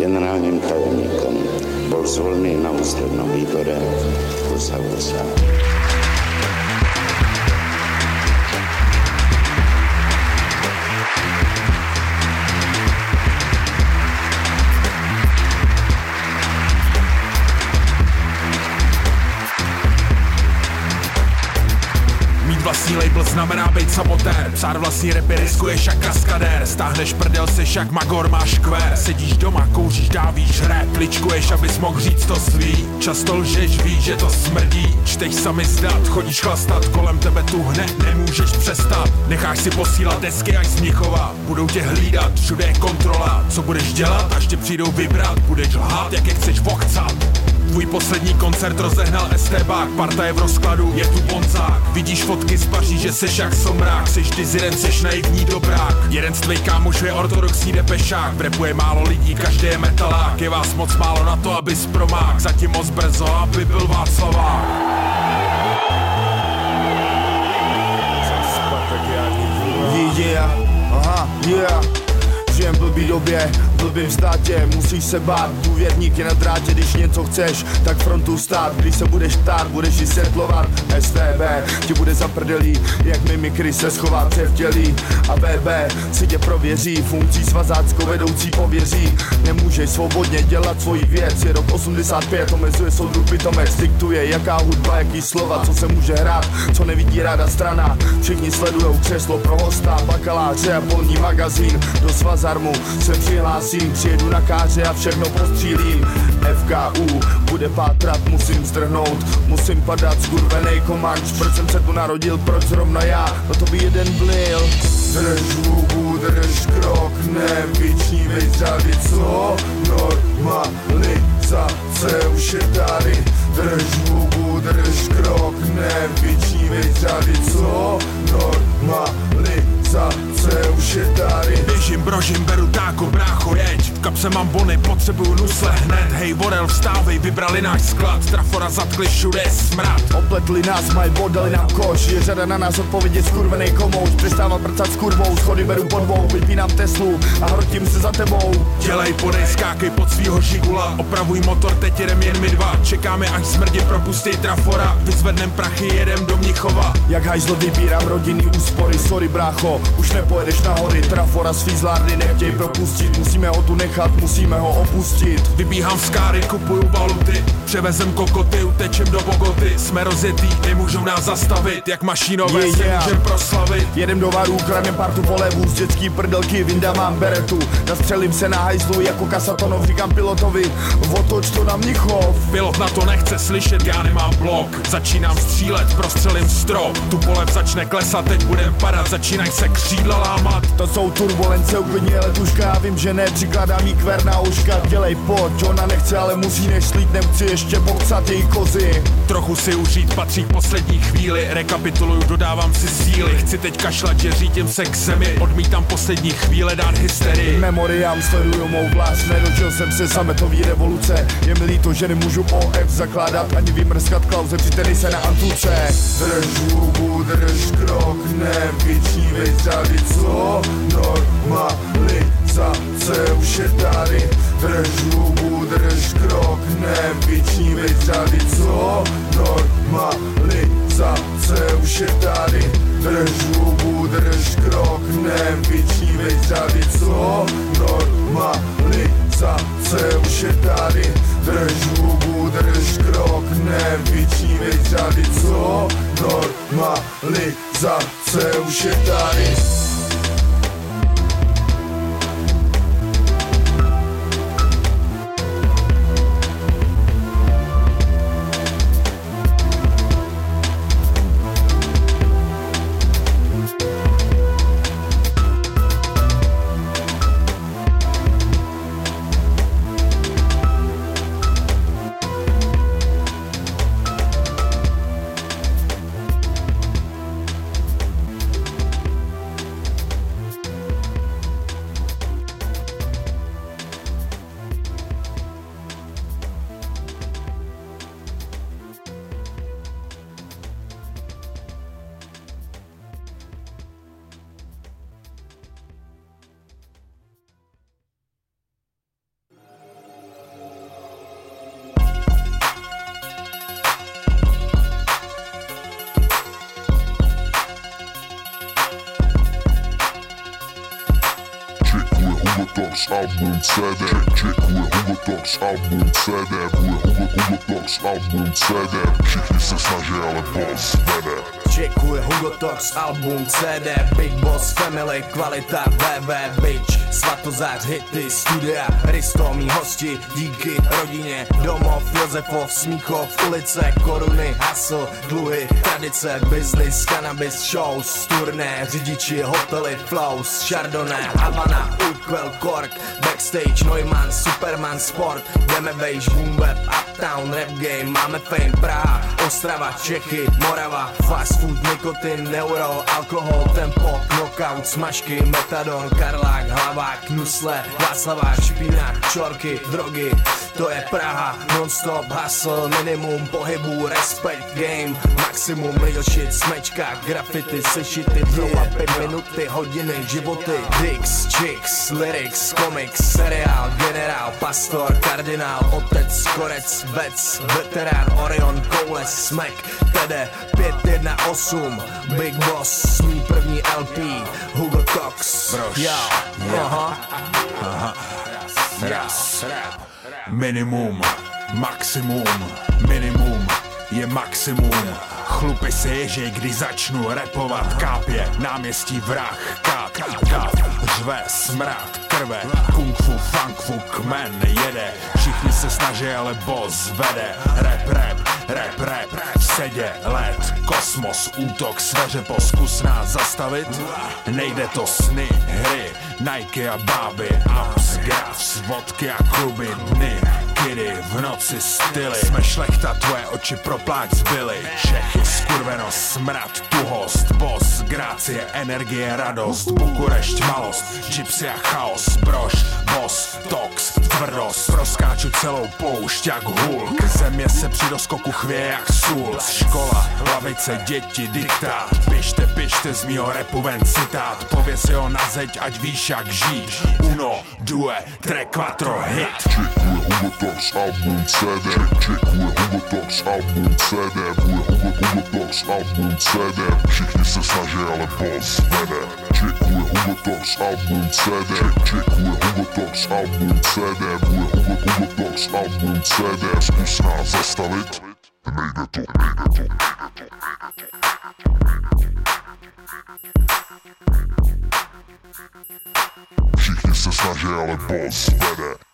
generálním tajemníkom. Bol zvolený na ústrednom výbore USA USA. Vlastní label znamená být sabotér Psát vlastní repy riskuješ jak kaskadér. Stáhneš prdel seš jak magor, máš kvér. Sedíš doma, kouříš, dávíš hre Kličkuješ, abys mohl říct to svý. Často lžeš, víš, že to smrdí. Čteš sami zdat, chodíš chlastat. Kolem tebe tu hned nemůžeš přestat. Necháš si posílat desky až z Mnichova. Budou tě hlídat, všude je kontrola. Co budeš dělat, až tě přijdou vybrat? Budeš lhát, jak je chceš vochcat Tvůj poslední koncert rozehnal STBák, parta je v rozkladu, je tu Bonzák. Vidíš fotky z že seš jak somrák, seš dizident, seš naivní dobrák. Jeden z tvých kámošů je ortodoxní depešák, v repu je málo lidí, každý je metalák. Je vás moc málo na to, abys promák, zatím moc brzo, aby byl Václavák. Yeah, aha, yeah Žijem blbý době, blbým státě Musíš se bát, důvěrník je na drátě Když něco chceš, tak frontu stát. Když se budeš ptát, budeš vysvětlovat STB ti bude zaprdelí Jak mimikry se schová převtělí A BB si tě prověří Funkcí svazáckou vedoucí pověří. Nemůžeš svobodně dělat svoji věc Je rok 85, omezuje soudruh pitomec Diktuje jaká hudba, jaký slova Co se může hrát, co nevidí ráda strana. Všichni sledujou křeslo pro hosta Bakaláře a polní magazín. Do svazarmu se přihlásí musím, přijedu na káře a všechno postřílím FKU bude pátrat, musím zdrhnout. Musím padat skurvenej komanč Proč jsem se tu narodil, proč zrovna já? No to by jeden blil. Drž hubu, drž krok, nevyčnívej řady, co? Normalizace už je tady. Drž hubu, drž krok, nevyčnívej řady, co? Normalizace už je tady. Běžím, brožím, beru kapse mám bony, potřebuju nusle hned. Hej, Vorel, vstávej, vybrali náš sklad. Trafora zatkli, všude smrad. Opletli nás, mají bodali nám koš. Je řada na nás odpovědět skurvenej komouš Přestává prcat s kurvou, schody beru po dvou. Vypínám Teslu a hrotím se za tebou. Dělej, podej, skákej pod svýho žigula. Opravuj motor, teď jedem jen my dva. Čekáme, až smrdě propustí trafora. Vyzvednem prachy, jedem do Mnichova. Jak hajzlo vybírám rodinný úspory Sorry brácho, už nepojedeš na hory Trafora svý zlárny nechtěj propustit. Musíme ho tu nechat, musíme ho opustit. Vybíhám v skáry, kupuju valuty Převezem kokoty, utečem do Bogoty. Jsme rozjetý, nemůžou nás zastavit. Jak mašinové yeah, yeah. můžem proslavit. Jedem do varů, kradem partu polevů Z dětský prdelky, vinda mám beretu. Nastřelím se na hajzlu jako kasatonov Říkám pilotovi, otoč to na Mnichov. Pilot na to nechce slyšet, já nemám blok. Začínám střílet, prostřelím strop. Tu polev začne klesat, teď budem padat. Začínají se křídla lámat. To jsou turbulence, uklidně letuška Já vím, že ne, přikládám jí kver na uška Dělej pojď, ona nechce, ale musí než slít Nemci ještě popsat její kozy. Trochu si užít patří k poslední chvíli. Rekapituluju, dodávám si síly. Chci teď kašlat, že řítím se k zemi Odmítám poslední chvíle dát hysterii. Memoriám sleduju mou vlast. Nedočil jsem se sametový revoluce. Je mi líto, že nemůžu OF zakládat Ani vymrskat klauze při tenise na Antuce. Drž hubu, drž krok, nevyčnívej zady, co? Normalizace už je tady. Drž hubu, drž krok, nevyčnívej zady, co? Normalizace už je tady. Drž hubu, drž krok, nevyčnívej zady, co? Normalizace už je tady. Drž hubu, drž krok, nevyčnívej zady, co? Normalizace už je tady Hugo Talks album CD Čekuje Hugo Talks album CD Bude Hugo, Hugo Talks album CD Všichni se snaží, ale boss vede Čekuje Hugo Talks album CD Big Boss Family, kvalita VV Bitch. Svatozář, hity, studia, Risto, mý hosti Díky rodině, domov, Josefov, Smíchov, ulice, koruny, hasl, dluhy, tradice, business, cannabis, shows, turné, řidiči, hotely, flows, Chardonnay, Havana, Urquell, Cork, backstage, Neumann, Superman, Sport, jdeme vejš, boom uptown, rap game, máme fame, Praha, Ostrava, Čechy, Morava, fast food, nikotin, neuro, alkohol, tempo, knockout, smažky, metadon, Karlák, Hlavák, Nusle, Václavák, Špínak, Čorky, drogy, to je Praha, non-stop, hustle, minimum pohybu, respect, game, maximum, real shit, smečka, graffiti, sešity, a pět minuty, hodiny, životy, dicks, chicks, lyrics, comics, seriál, generál, pastor, kardinál, otec, korec, vec, veterán, Orion, koule, smek, tede, 518, Big Boss, svý první LP, Hugo Cox, Brož. jo, aha, Raz, minimum, maximum, minimum je maximum. Chlupy se ježej, když začnu repovat Kápě, náměstí vrah, káp, káp, řve, smrad, krve, kung fu, funk fu, kmen jede. Všichni se snaží, ale boss vede. Rap, rap, rap, rap, v sedě, let, kosmos, útok, sveře, poskus nás zastavit. Nejde to sny, hry, Nike a báby, ups, grafs, vodky a kluby, dny, kidy, v noci styly. Jsme šlechta, tvoje oči propláč zbyly. Čechy, skurveno, smrad, tuhost, boss, grácie, energie, radost, Bukurešť, malost, gypsy a chaos, brož, boss, tox, tvrdost. Proskáču celou poušť jak hulk, země se při doskoku chvěje jak sůl. Škola, lavice, děti, diktát, pište, pište z mýho repu ven citát, pověs si ho na zeď, ať víš jak žít. Uno, due, tre, quattro, hit. Čekuje Talks album CD Čekuje Hugo Talks album CD Bude Hugo, Hugo Talks album CD Všichni se snaží, ale boss vede Čekuje Hugo Talks album CD Čekuje Hugo Talks album CD Bude Hugo, album CD Zkus nás zastavit Nejde to, nejde to Všichni se snaží, ale boss vede